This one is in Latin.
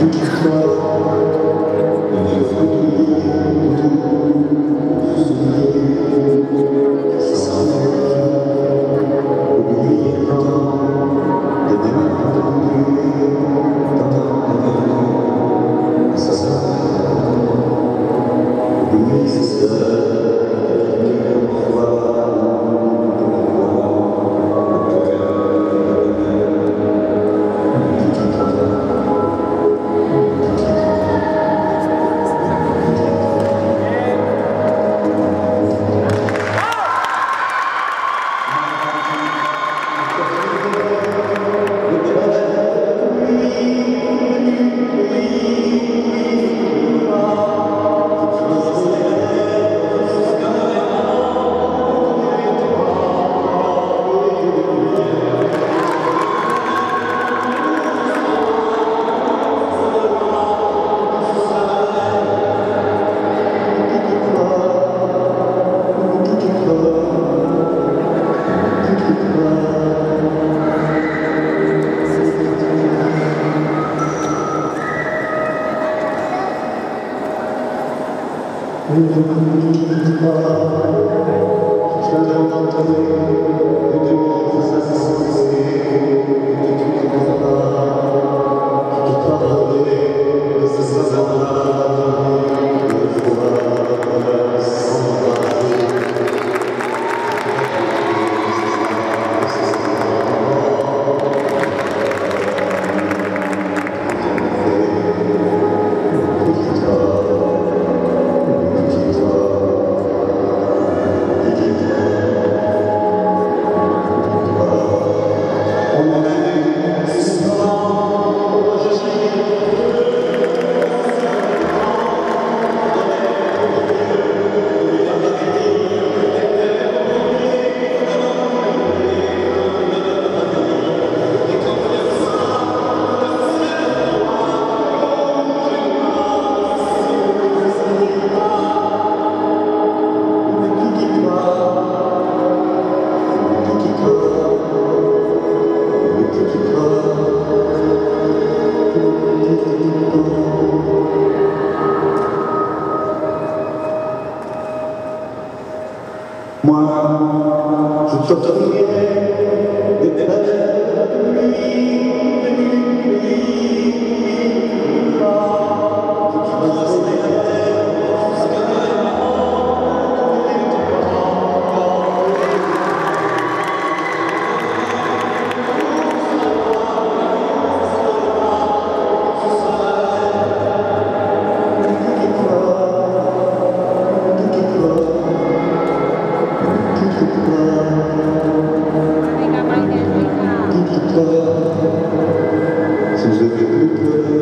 Будь Thank you. moi, je t'offrirai plus pleurer, si plus.